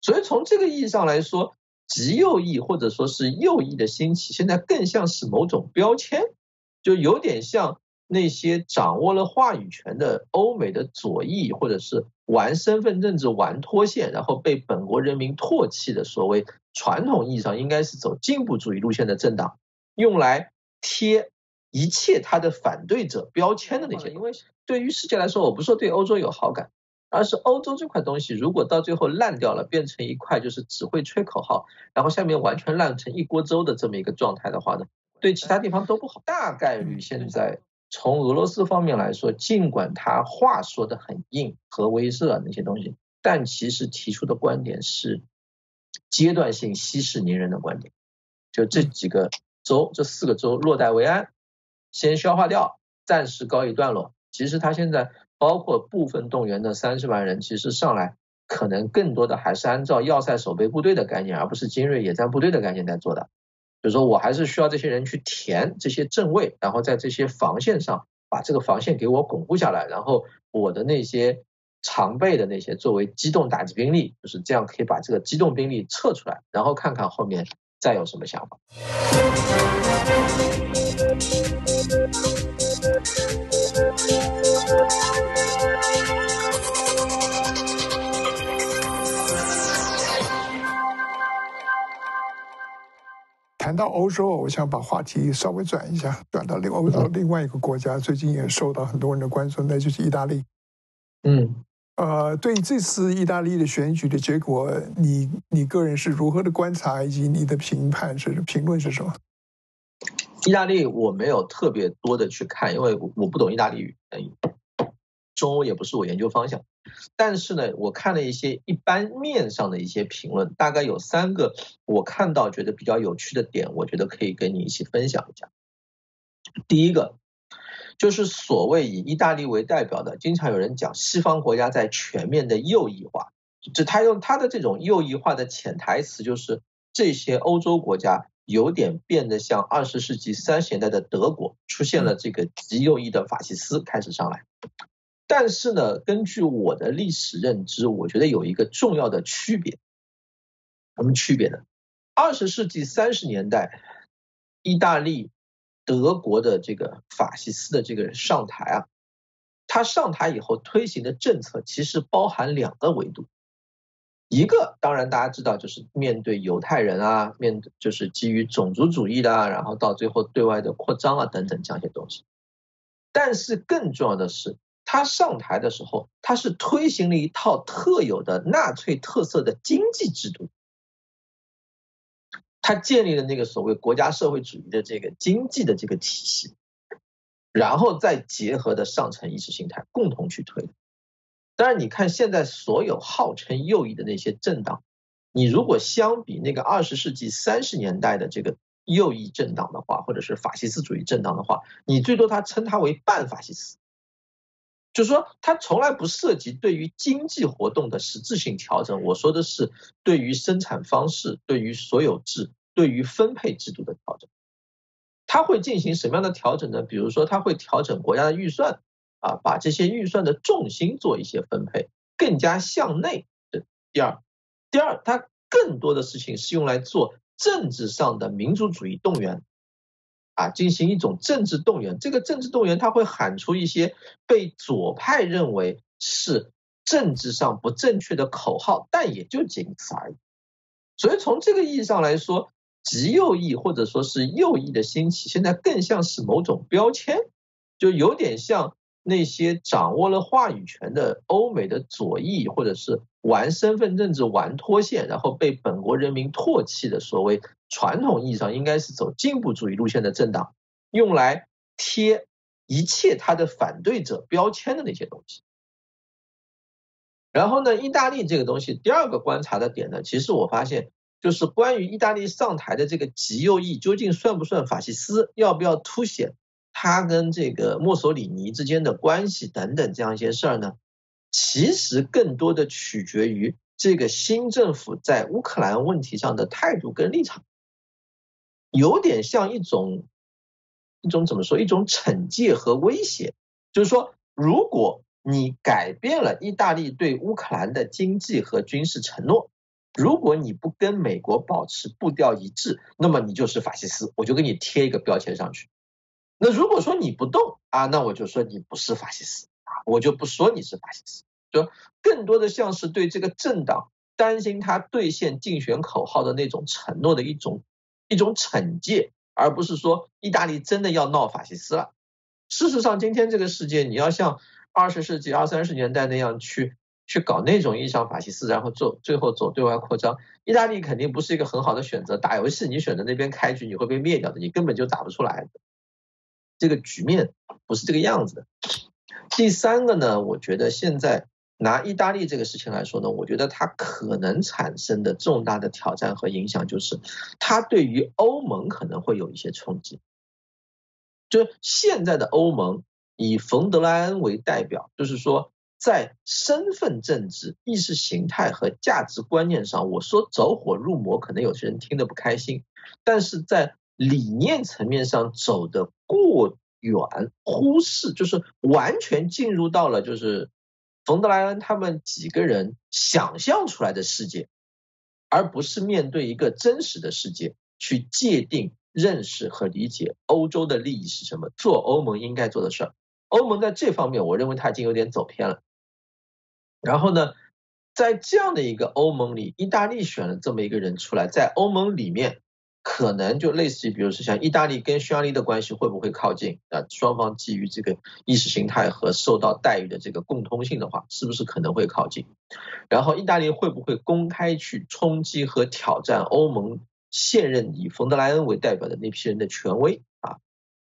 所以从这个意义上来说，极右翼或者说是右翼的兴起，现在更像是某种标签，就有点像那些掌握了话语权的欧美的左翼，或者是玩身份政治、玩脱线，然后被本国人民唾弃的所谓传统意义上应该是走进步主义路线的政党，用来贴一切他的反对者标签的那些。因为对于世界来说，我不是说对欧洲有好感。而是欧洲这块东西，如果到最后烂掉了，变成一块就是只会吹口号，然后下面完全烂成一锅粥的这么一个状态的话呢，对其他地方都不好。大概率现在从俄罗斯方面来说，尽管他话说的很硬，核威慑那些东西，但其实提出的观点是阶段性息事宁人的观点，就这几个州，这四个州落袋为安，先消化掉，暂时告一段落。其实他现在。包括部分动员的三十万人，其实上来可能更多的还是按照要塞守备部队的概念，而不是精锐野战部队的概念在做的。就是说我还是需要这些人去填这些正位，然后在这些防线上把这个防线给我巩固下来，然后我的那些常备的那些作为机动打击兵力，就是这样可以把这个机动兵力撤出来，然后看看后面再有什么想法。谈到欧洲，我想把话题稍微转一下，转到另欧洲另外一个国家，最近也受到很多人的关注，那就是意大利。嗯，呃，对于这次意大利的选举的结果，你你个人是如何的观察，以及你的评判是评论是什么？意大利我没有特别多的去看，因为我不懂意大利语，中欧也不是我研究方向。但是呢，我看了一些一般面上的一些评论，大概有三个我看到觉得比较有趣的点，我觉得可以跟你一起分享一下。第一个就是所谓以意大利为代表的，经常有人讲西方国家在全面的右翼化，就他用他的这种右翼化的潜台词，就是这些欧洲国家有点变得像二十世纪三十年代的德国，出现了这个极右翼的法西斯开始上来。但是呢，根据我的历史认知，我觉得有一个重要的区别，什么区别呢？二十世纪三十年代，意大利、德国的这个法西斯的这个上台啊，他上台以后推行的政策其实包含两个维度，一个当然大家知道就是面对犹太人啊，面对就是基于种族主义的，啊然后到最后对外的扩张啊等等这样一些东西，但是更重要的是。他上台的时候，他是推行了一套特有的纳粹特色的经济制度，他建立了那个所谓国家社会主义的这个经济的这个体系，然后再结合的上层意识形态共同去推。当然，你看现在所有号称右翼的那些政党，你如果相比那个二十世纪三十年代的这个右翼政党的话，或者是法西斯主义政党的话，你最多他称它为半法西斯。就是说，它从来不涉及对于经济活动的实质性调整。我说的是对于生产方式、对于所有制、对于分配制度的调整。它会进行什么样的调整呢？比如说，它会调整国家的预算，啊，把这些预算的重心做一些分配，更加向内。这第二，第二，它更多的事情是用来做政治上的民族主义动员。啊，进行一种政治动员，这个政治动员他会喊出一些被左派认为是政治上不正确的口号，但也就仅此而已。所以从这个意义上来说，极右翼或者说是右翼的兴起，现在更像是某种标签，就有点像那些掌握了话语权的欧美的左翼，或者是玩身份政治、玩脱线，然后被本国人民唾弃的所谓。传统意义上应该是走进步主义路线的政党，用来贴一切他的反对者标签的那些东西。然后呢，意大利这个东西，第二个观察的点呢，其实我发现就是关于意大利上台的这个极右翼究竟算不算法西斯，要不要凸显他跟这个墨索里尼之间的关系等等这样一些事儿呢？其实更多的取决于这个新政府在乌克兰问题上的态度跟立场。有点像一种一种怎么说？一种惩戒和威胁，就是说，如果你改变了意大利对乌克兰的经济和军事承诺，如果你不跟美国保持步调一致，那么你就是法西斯，我就给你贴一个标签上去。那如果说你不动啊，那我就说你不是法西斯，我就不说你是法西斯，就更多的像是对这个政党担心他兑现竞选口号的那种承诺的一种一种惩戒，而不是说意大利真的要闹法西斯了。事实上，今天这个世界，你要像二十世纪二三十年代那样去去搞那种意义上法西斯，然后做最后走对外扩张，意大利肯定不是一个很好的选择。打游戏，你选择那边开局，你会被灭掉的，你根本就打不出来的。这个局面不是这个样子的。第三个呢，我觉得现在拿意大利这个事情来说呢，我觉得它可能产生的重大的挑战和影响，就是它对于欧盟可能会有一些冲击。就现在的欧盟以冯德莱恩为代表，就是说在身份政治、意识形态和价值观念上，我说走火入魔，可能有些人听得不开心，但是在理念层面上走的过远，忽视就是完全进入到了就是冯德莱恩他们几个人想象出来的世界，而不是面对一个真实的世界去界定。认识和理解欧洲的利益是什么，做欧盟应该做的事儿。欧盟在这方面，我认为他已经有点走偏了。然后呢，在这样的一个欧盟里，意大利选了这么一个人出来，在欧盟里面，可能就类似于，比如说像意大利跟匈牙利的关系会不会靠近啊？双方基于这个意识形态和受到待遇的这个共通性的话，是不是可能会靠近？然后意大利会不会公开去冲击和挑战欧盟？现任以冯德莱恩为代表的那批人的权威，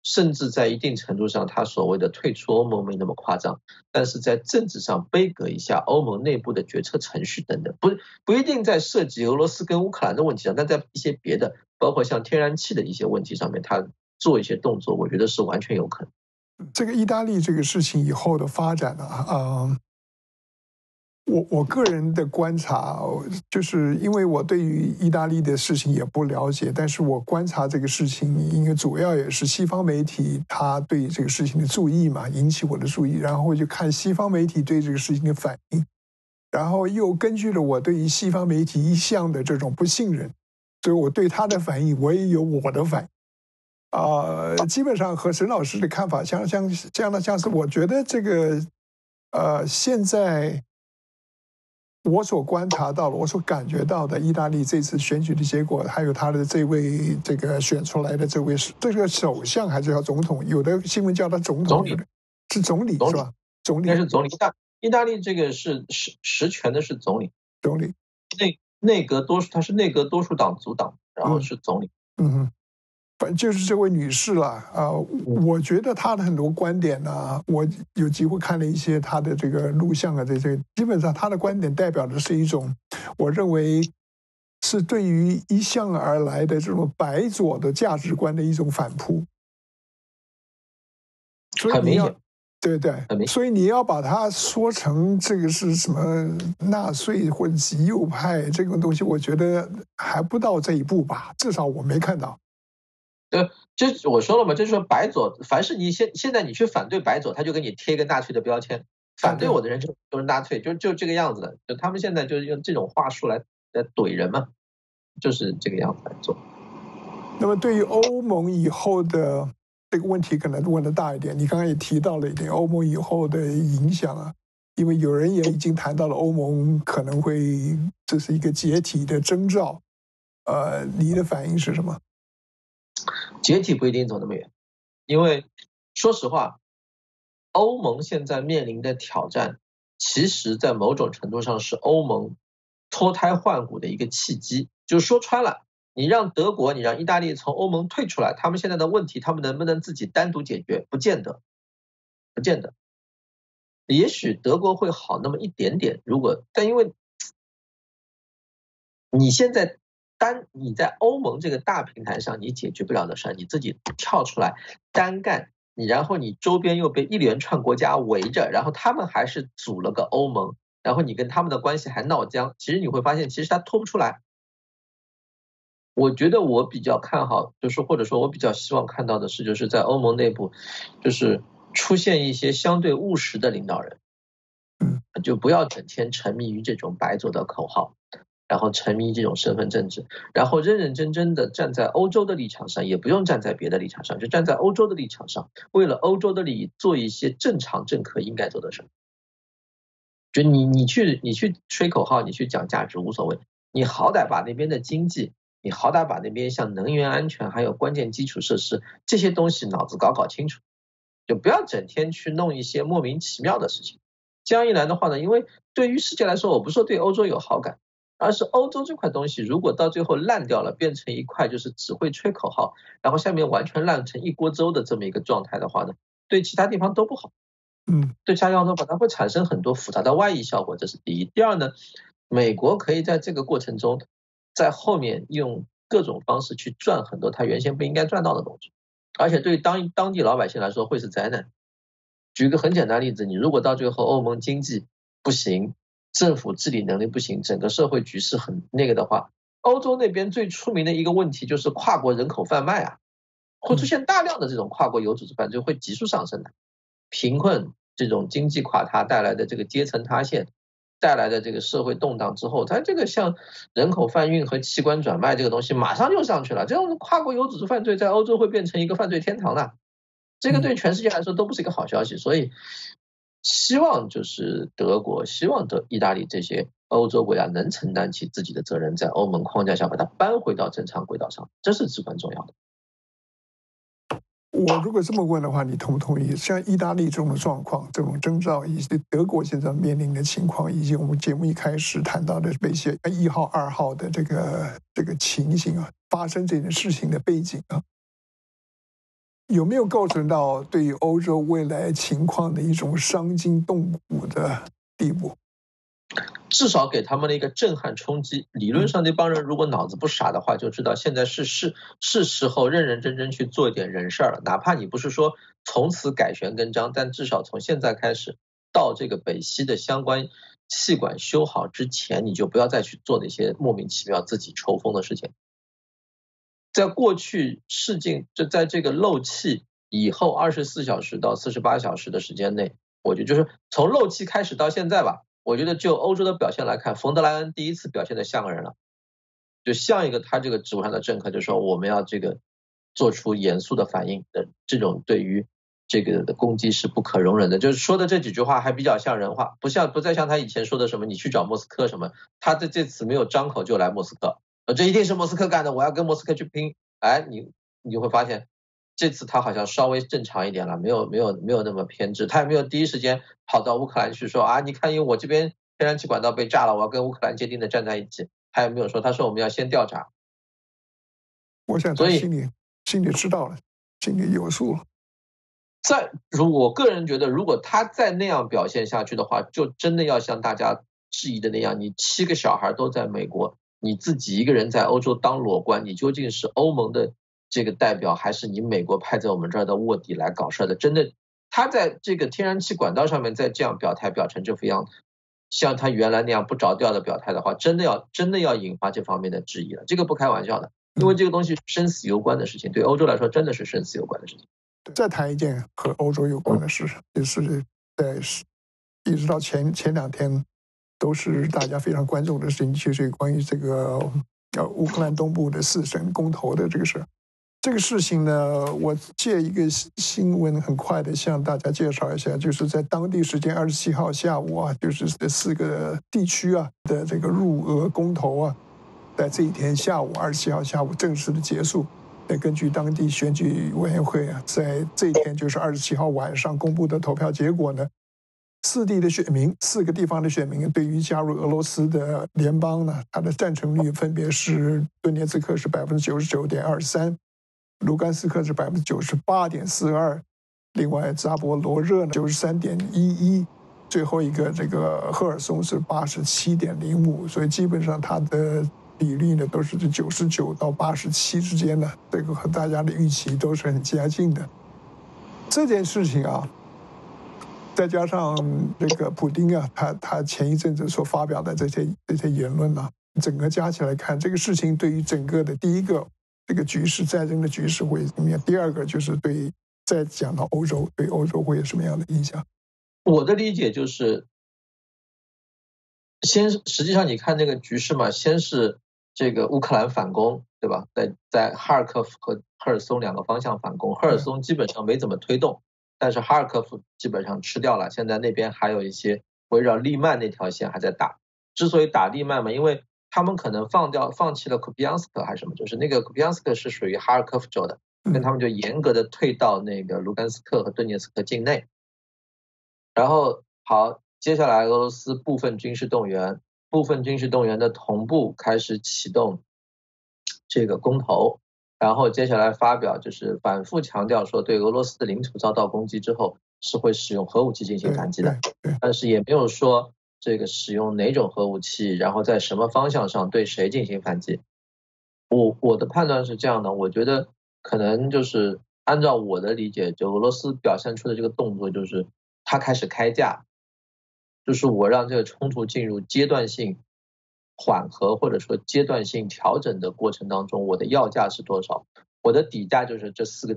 甚至在一定程度上，他所谓的退出欧盟没那么夸张，但是在政治上背革一下欧盟内部的决策程序等等，不不一定在涉及俄罗斯跟乌克兰的问题上，但在一些别的，包括像天然气的一些问题上面，他做一些动作，我觉得是完全有可能。这个意大利这个事情以后的发展呢，啊。我我个人的观察，就是因为我对于意大利的事情也不了解，但是我观察这个事情，因为主要也是西方媒体他对这个事情的注意嘛，引起我的注意，然后就看西方媒体对这个事情的反应，然后又根据了我对于西方媒体一向的这种不信任，所以我对他的反应，我也有我的反应，啊，基本上和沈老师的看法相相这样的相似，我觉得这个，呃，现在。我所观察到的，我所感觉到的，意大利这次选举的结果，还有他的这位这个选出来的这位是这个首相还是叫总统？有的新闻叫他总统，是总理是吧？总理应该是总理。意大意大利这个是实实权的是总理，总理内内阁多数，他是内阁多数党组党，然后是总理。嗯哼。反正就是这位女士了啊，我觉得她的很多观点呢，我有机会看了一些她的这个录像啊，这些基本上她的观点代表的是一种，我认为是对于一向而来的这种白左的价值观的一种反扑。很明显，对对，所以你要把它说成这个是什么纳粹或者极右派这种东西，我觉得还不到这一步吧，至少我没看到。对，就我说了嘛，就是说白左，凡是你现现在你去反对白左，他就给你贴一个纳粹的标签，反对我的人就都是纳粹，就就这个样子的，就他们现在就是用这种话术来来怼人嘛，就是这个样子来做。那么对于欧盟以后的这个问题，可能问的大一点，你刚刚也提到了一点欧盟以后的影响啊，因为有人也已经谈到了欧盟可能会这是一个解体的征兆，呃，你的反应是什么？解体不一定走那么远，因为说实话，欧盟现在面临的挑战，其实在某种程度上是欧盟脱胎换骨的一个契机。就说穿了，你让德国、你让意大利从欧盟退出来，他们现在的问题，他们能不能自己单独解决？不见得，不见得。也许德国会好那么一点点，如果但因为你现在。单你在欧盟这个大平台上，你解决不了的事儿，你自己跳出来单干，你然后你周边又被一连串国家围着，然后他们还是组了个欧盟，然后你跟他们的关系还闹僵，其实你会发现，其实他脱不出来。我觉得我比较看好，就是或者说我比较希望看到的是，就是在欧盟内部，就是出现一些相对务实的领导人，就不要整天沉迷于这种白左的口号。然后沉迷这种身份政治，然后认认真真的站在欧洲的立场上，也不用站在别的立场上，就站在欧洲的立场上，为了欧洲的利益做一些正常政客应该做的事。就你你去你去吹口号，你去讲价值无所谓，你好歹把那边的经济，你好歹把那边像能源安全还有关键基础设施这些东西脑子搞搞清楚，就不要整天去弄一些莫名其妙的事情。这样一来的话呢，因为对于世界来说，我不是说对欧洲有好感。而是欧洲这块东西，如果到最后烂掉了，变成一块就是只会吹口号，然后下面完全烂成一锅粥的这么一个状态的话呢，对其他地方都不好。嗯，对其他地方都不好，它会产生很多复杂的外溢效果，这是第一。第二呢，美国可以在这个过程中，在后面用各种方式去赚很多他原先不应该赚到的东西，而且对当当地老百姓来说会是灾难。举个很简单例子，你如果到最后欧盟经济不行。政府治理能力不行，整个社会局势很那个的话，欧洲那边最出名的一个问题就是跨国人口贩卖啊，会出现大量的这种跨国有组织犯罪，会急速上升的。贫困这种经济垮塌带来的这个阶层塌陷带来的这个社会动荡之后，它这个像人口贩运和器官转卖这个东西马上就上去了。这种跨国有组织犯罪在欧洲会变成一个犯罪天堂的，这个对全世界来说都不是一个好消息，所以。希望就是德国，希望德意大利这些欧洲国家能承担起自己的责任，在欧盟框架下把它搬回到正常轨道上，这是至关重要的。我如果这么问的话，你同不同意？像意大利这种状况、这种征兆，以及德国现在面临的情况，以及我们节目一开始谈到的那些一号、二号的这个这个情形啊，发生这件事情的背景啊。有没有构成到对于欧洲未来情况的一种伤筋动骨的地步？至少给他们的一个震撼冲击。理论上，那帮人如果脑子不傻的话，就知道现在是是是时候认认真真去做一点人事了。哪怕你不是说从此改弦更张，但至少从现在开始到这个北溪的相关气管修好之前，你就不要再去做那些莫名其妙自己抽风的事情。在过去试镜，就在这个漏气以后二十四小时到四十八小时的时间内，我觉得就是从漏气开始到现在吧，我觉得就欧洲的表现来看，冯德莱恩第一次表现的像个人了，就像一个他这个职务上的政客，就说我们要这个做出严肃的反应的这种对于这个的攻击是不可容忍的，就是说的这几句话还比较像人话，不像不再像他以前说的什么你去找莫斯科什么，他的这次没有张口就来莫斯科。呃，这一定是莫斯科干的，我要跟莫斯科去拼。哎，你你就会发现，这次他好像稍微正常一点了，没有没有没有那么偏执，他也没有第一时间跑到乌克兰去说啊，你看，因为我这边天然气管道被炸了，我要跟乌克兰坚定的站在一起。他也没有说，他说我们要先调查。我想所以心里心里知道了，心里有数了。在如我个人觉得，如果他再那样表现下去的话，就真的要像大家质疑的那样，你七个小孩都在美国。你自己一个人在欧洲当裸官，你究竟是欧盟的这个代表，还是你美国派在我们这儿的卧底来搞事的？真的，他在这个天然气管道上面再这样表态，表成这副样，像他原来那样不着调的表态的话，真的要真的要引发这方面的质疑了。这个不开玩笑的，因为这个东西生死攸关的事情，对欧洲来说真的是生死攸关的事情。再谈一件和欧洲有关的事，就是在一直到前前两天。都是大家非常关注的事情，就是关于这个呃乌克兰东部的四省公投的这个事。这个事情呢，我借一个新闻，很快的向大家介绍一下，就是在当地时间二十七号下午啊，就是这四个地区啊的这个入俄公投啊，在这一天下午二十七号下午正式的结束。那根据当地选举委员会啊，在这一天就是二十七号晚上公布的投票结果呢。四地的选民，四个地方的选民对于加入俄罗斯的联邦呢，它的赞成率分别是：顿涅茨克是百分之九十九点二三，卢甘斯克是百分之九十八点四二，另外扎波罗热呢九十三点一一，最后一个这个赫尔松是八十七点零五，所以基本上它的比例呢都是在九十九到八十七之间的，这个和大家的预期都是很接近的。这件事情啊。再加上这个普丁啊，他他前一阵子所发表的这些这些言论呢，整个加起来看，这个事情对于整个的第一个这个局势战争的局势会怎么样？第二个就是对再讲到欧洲，对欧洲会有什么样的影响？我的理解就是，先实际上你看那个局势嘛，先是这个乌克兰反攻，对吧？在在哈尔科夫和赫尔松两个方向反攻，赫尔松基本上没怎么推动，但是哈尔科夫基本上吃掉了。现在那边还有一些围绕利曼那条线还在打。之所以打利曼嘛，因为他们可能放掉放弃了库比扬斯克还是什么，就是那个库比扬斯克是属于哈尔科夫州的，那他们就严格的退到那个卢甘斯克和顿涅茨克境内。然后好，接下来俄罗斯部分军事动员，部分军事动员的同步开始启动这个公投，然后接下来发表就是反复强调说，对俄罗斯的领土遭到攻击之后是会使用核武器进行反击的，但是也没有说。这个使用哪种核武器，然后在什么方向上对谁进行反击？我我的判断是这样的，我觉得可能就是按照我的理解，就俄罗斯表现出的这个动作，就是他开始开价，就是我让这个冲突进入阶段性缓和或者说阶段性调整的过程当中，我的要价是多少？我的底价就是这四个